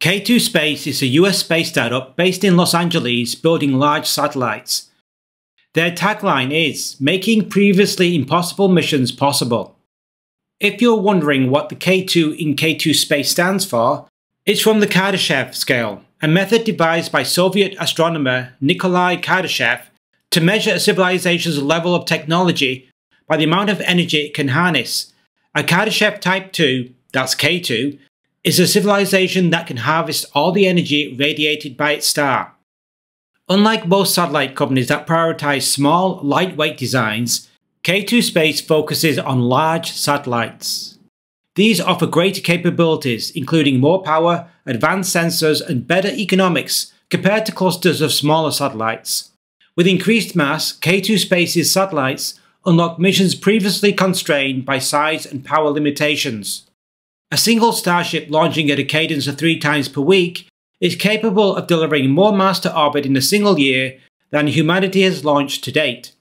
K2 Space is a US space startup based in Los Angeles building large satellites. Their tagline is Making Previously Impossible Missions Possible. If you're wondering what the K2 in K2 Space stands for, it's from the Kardashev scale, a method devised by Soviet astronomer Nikolai Kardashev to measure a civilization's level of technology by the amount of energy it can harness. A Kardashev Type 2, that's K2, is a civilization that can harvest all the energy radiated by its star. Unlike most satellite companies that prioritize small, lightweight designs, K2 Space focuses on large satellites. These offer greater capabilities, including more power, advanced sensors, and better economics compared to clusters of smaller satellites. With increased mass, K2 Space's satellites unlock missions previously constrained by size and power limitations. A single Starship launching at a cadence of three times per week is capable of delivering more mass to orbit in a single year than humanity has launched to date.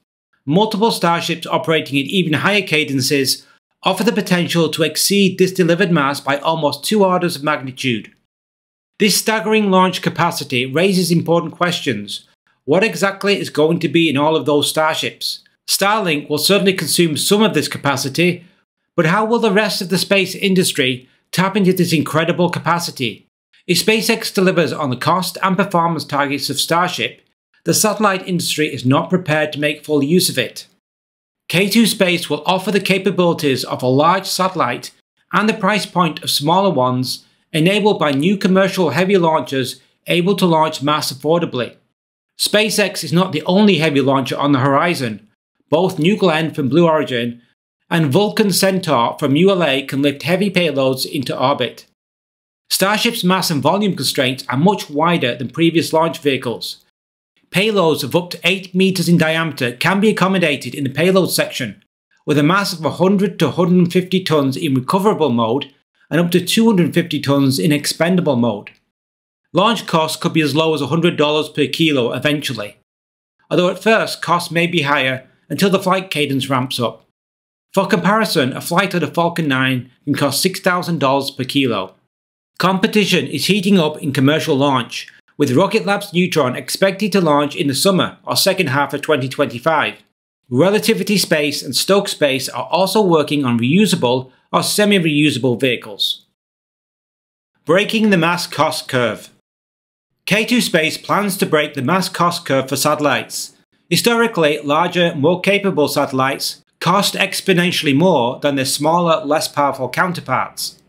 Multiple Starships operating at even higher cadences offer the potential to exceed this delivered mass by almost two orders of magnitude. This staggering launch capacity raises important questions. What exactly is going to be in all of those starships? Starlink will certainly consume some of this capacity, but how will the rest of the space industry tap into this incredible capacity? If SpaceX delivers on the cost and performance targets of Starship, the satellite industry is not prepared to make full use of it. K2 Space will offer the capabilities of a large satellite and the price point of smaller ones, enabled by new commercial heavy launchers able to launch mass affordably. SpaceX is not the only heavy launcher on the horizon. Both New Glenn from Blue Origin and Vulcan Centaur from ULA can lift heavy payloads into orbit. Starship's mass and volume constraints are much wider than previous launch vehicles. Payloads of up to 8 meters in diameter can be accommodated in the payload section, with a mass of 100 to 150 tons in recoverable mode and up to 250 tons in expendable mode. Launch costs could be as low as $100 per kilo eventually, although at first costs may be higher until the flight cadence ramps up. For comparison, a flight of the Falcon 9 can cost $6,000 per kilo. Competition is heating up in commercial launch, with Rocket Lab's Neutron expected to launch in the summer or second half of 2025. Relativity Space and Stoke Space are also working on reusable or semi-reusable vehicles. Breaking the mass cost curve. K2 Space plans to break the mass cost curve for satellites. Historically, larger, more capable satellites cost exponentially more than their smaller, less powerful counterparts.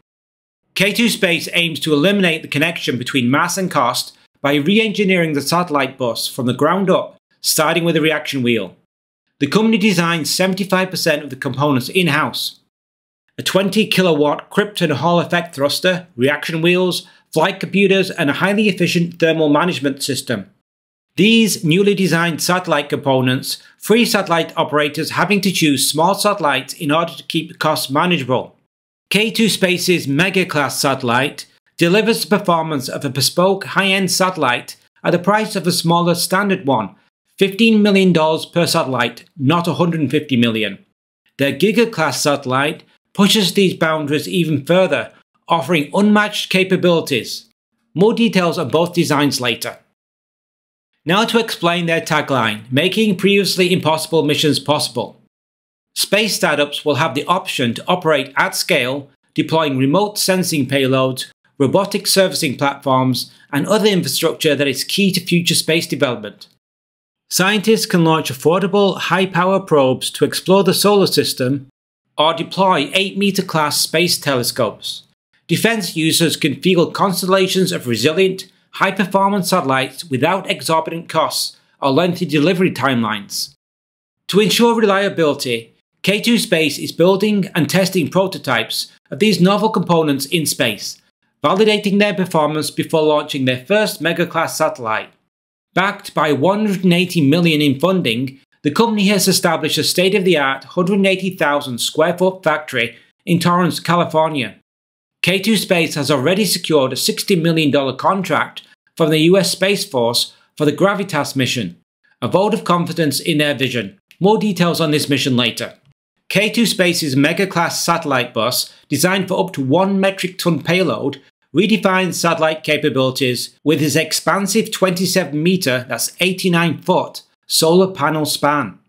K2 Space aims to eliminate the connection between mass and cost by re-engineering the satellite bus from the ground up, starting with a reaction wheel. The company designed 75% of the components in-house. A 20 kilowatt Krypton Hall effect thruster, reaction wheels, flight computers, and a highly efficient thermal management system. These newly designed satellite components free satellite operators having to choose small satellites in order to keep costs manageable. K2 Space's Mega class satellite delivers the performance of a bespoke high-end satellite at the price of a smaller standard one, $15 million per satellite, not $150 million. Their Giga class satellite pushes these boundaries even further, offering unmatched capabilities. More details on both designs later. Now to explain their tagline, making previously impossible missions possible. Space startups will have the option to operate at scale, deploying remote sensing payloads, robotic servicing platforms, and other infrastructure that is key to future space development. Scientists can launch affordable, high-power probes to explore the solar system, or deploy 8-meter class space telescopes. Defense users can field constellations of resilient, high performance satellites without exorbitant costs or lengthy delivery timelines. To ensure reliability, K2 Space is building and testing prototypes of these novel components in space, validating their performance before launching their first mega-class satellite. Backed by 180 million in funding, the company has established a state-of-the-art 180,000 square foot factory in Torrance, California, K2 Space has already secured a $60 million contract from the US Space Force for the Gravitas mission, a vote of confidence in their vision. More details on this mission later. K2 Space's mega-class satellite bus, designed for up to 1 metric ton payload, redefines satellite capabilities with its expansive 27 meter, that's 89 foot, solar panel span.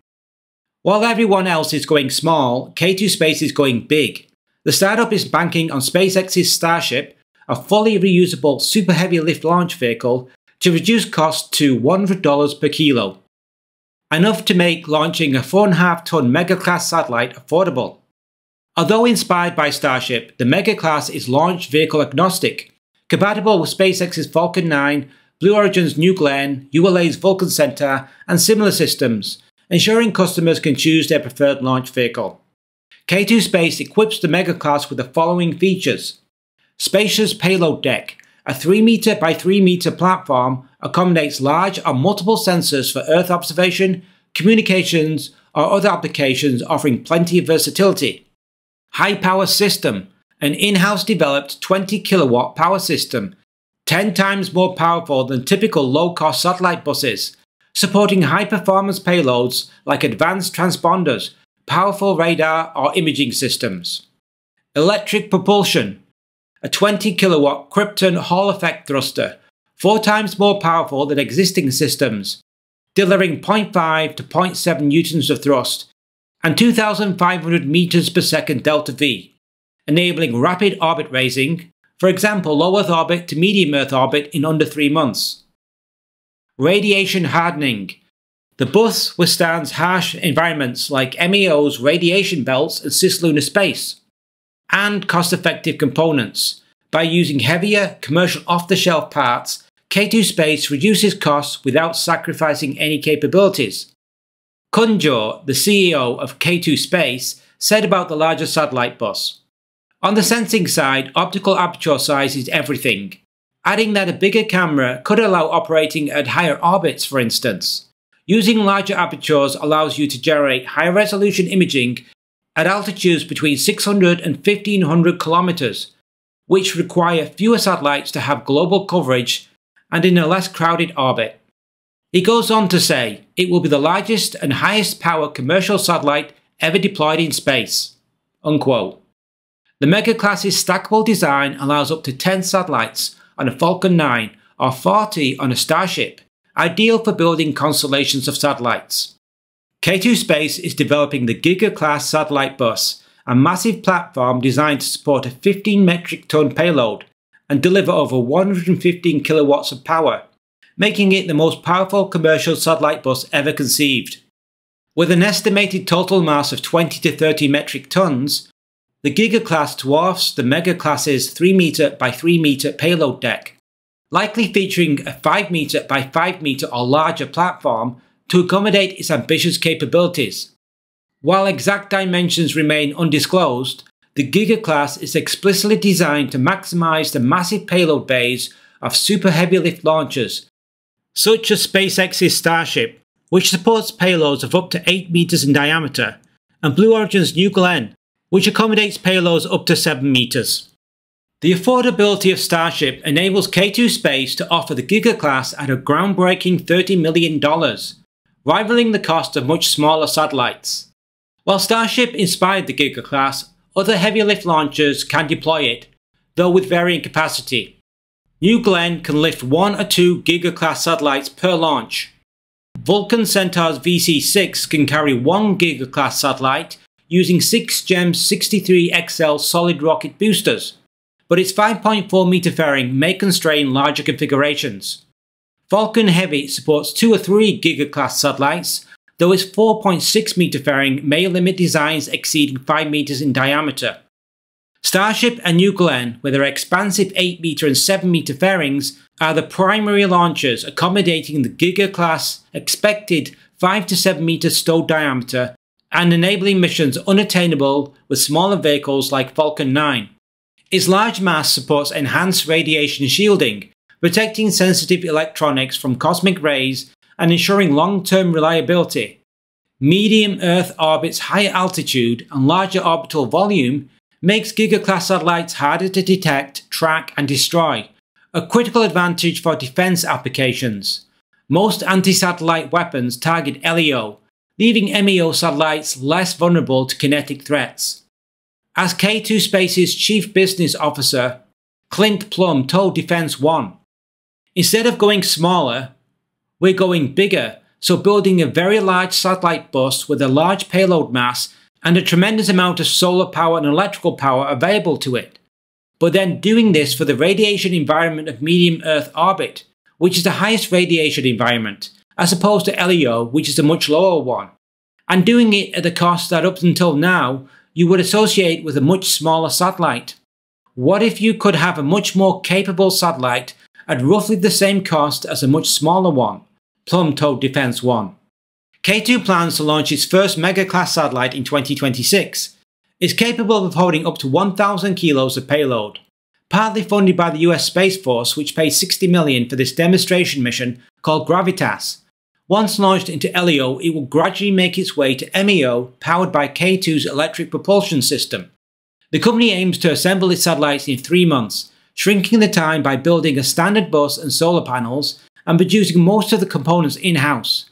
While everyone else is going small, K2 Space is going big. The startup is banking on SpaceX's Starship, a fully reusable super heavy lift launch vehicle, to reduce costs to $100 per kilo. Enough to make launching a 4.5 ton mega class satellite affordable. Although inspired by Starship, the mega class is launch vehicle agnostic, compatible with SpaceX's Falcon 9, Blue Origin's New Glenn, ULA's Vulcan Centaur, and similar systems, ensuring customers can choose their preferred launch vehicle. K2 Space equips the Mega class with the following features. Spacious payload deck. A 3 meter by 3 meter platform accommodates large or multiple sensors for Earth observation, communications, or other applications offering plenty of versatility. High power system. An in-house developed 20 kilowatt power system, 10 times more powerful than typical low-cost satellite buses, supporting high-performance payloads like advanced transponders, powerful radar or imaging systems. Electric propulsion. A 20 kilowatt Krypton Hall effect thruster, four times more powerful than existing systems, delivering 0.5 to 0.7 newtons of thrust and 2,500 meters per second delta V, enabling rapid orbit raising, for example low Earth orbit to medium Earth orbit in under 3 months. Radiation hardening. The bus withstands harsh environments like MEO's radiation belts and cislunar space, and cost-effective components. By using heavier, commercial off-the-shelf parts, K2 Space reduces costs without sacrificing any capabilities. Kunjur, the CEO of K2 Space, said about the larger satellite bus. On the sensing side, optical aperture size is everything adding that a bigger camera could allow operating at higher orbits for instance. Using larger apertures allows you to generate high resolution imaging at altitudes between 600 and 1500 kilometers, which require fewer satellites to have global coverage and in a less crowded orbit. He goes on to say, it will be the largest and highest power commercial satellite ever deployed in space. Unquote. The Mega class's stackable design allows up to 10 satellites on a Falcon 9 or 40 on a Starship, ideal for building constellations of satellites. K2 Space is developing the Giga class satellite bus, a massive platform designed to support a 15 metric ton payload and deliver over 115 kilowatts of power, making it the most powerful commercial satellite bus ever conceived. With an estimated total mass of 20 to 30 metric tons, the Giga class dwarfs the Mega class's 3 meter by 3 meter payload deck, likely featuring a 5 meter by 5 meter or larger platform to accommodate its ambitious capabilities. While exact dimensions remain undisclosed, the Giga class is explicitly designed to maximize the massive payload bays of super heavy lift launchers, such as SpaceX's Starship, which supports payloads of up to 8 meters in diameter, and Blue Origin's New Glenn, which accommodates payloads up to 7 meters. The affordability of Starship enables K2 Space to offer the Giga class at a groundbreaking $30 million, rivaling the cost of much smaller satellites. While Starship inspired the Giga class, other heavy lift launchers can deploy it, though with varying capacity. New Glenn can lift one or two Giga class satellites per launch. Vulcan Centaur's VC6 can carry one Giga class satellite using 6 GEM 63XL solid rocket boosters, but its 5.4 meter fairing may constrain larger configurations. Falcon Heavy supports 2 or 3 Giga class satellites, though its 4.6 meter fairing may limit designs exceeding 5 meters in diameter. Starship and New Glenn, with their expansive 8 meter and 7 meter fairings, are the primary launchers accommodating the Giga class expected 5 to 7 meter stow diameter and enabling missions unattainable with smaller vehicles like Falcon 9. Its large mass supports enhanced radiation shielding, protecting sensitive electronics from cosmic rays and ensuring long-term reliability. Medium Earth orbit's higher altitude and larger orbital volume makes Giga-class satellites harder to detect, track and destroy, a critical advantage for defense applications. Most anti-satellite weapons target LEO, leaving MEO satellites less vulnerable to kinetic threats. As K2 Space's Chief Business Officer, Clint Plum told Defense One. Instead of going smaller, we're going bigger, so building a very large satellite bus with a large payload mass and a tremendous amount of solar power and electrical power available to it. But then doing this for the radiation environment of medium Earth orbit, which is the highest radiation environment, as opposed to LEO, which is a much lower one. And doing it at the cost that up until now you would associate with a much smaller satellite. What if you could have a much more capable satellite at roughly the same cost as a much smaller one? Plum told Defense One. K2 plans to launch its first mega-class satellite in 2026. It's capable of holding up to 1,000 kilos of payload. Partly funded by the US Space Force, which paid 60 million for this demonstration mission called Gravitas. Once launched into LEO, it will gradually make its way to MEO, powered by K2's electric propulsion system. The company aims to assemble its satellites in three months, shrinking the time by building a standard bus and solar panels and producing most of the components in-house.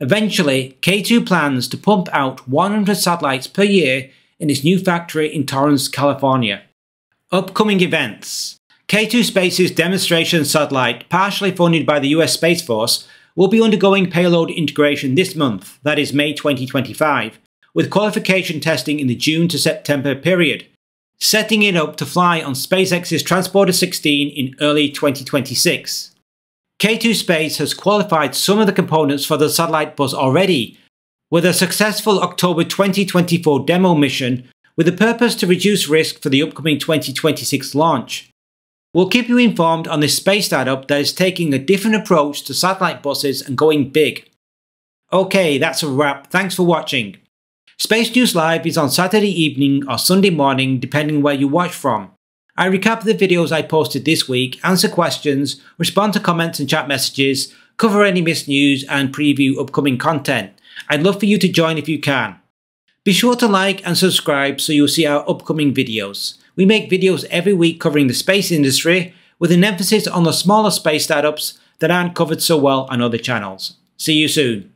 Eventually, K2 plans to pump out 100 satellites per year in its new factory in Torrance, California. Upcoming events K2 Space's demonstration satellite, partially funded by the US Space Force, will be undergoing payload integration this month, that is May 2025, with qualification testing in the June to September period, setting it up to fly on SpaceX's Transporter 16 in early 2026. K2 Space has qualified some of the components for the satellite bus already, with a successful October 2024 demo mission with the purpose to reduce risk for the upcoming 2026 launch. We'll keep you informed on this space startup that is taking a different approach to satellite buses and going big. Okay, that's a wrap. Thanks for watching. Space News Live is on Saturday evening or Sunday morning depending where you watch from. I recap the videos I posted this week, answer questions, respond to comments and chat messages, cover any missed news and preview upcoming content. I'd love for you to join if you can. Be sure to like and subscribe so you'll see our upcoming videos. We make videos every week covering the space industry with an emphasis on the smaller space startups that aren't covered so well on other channels. See you soon.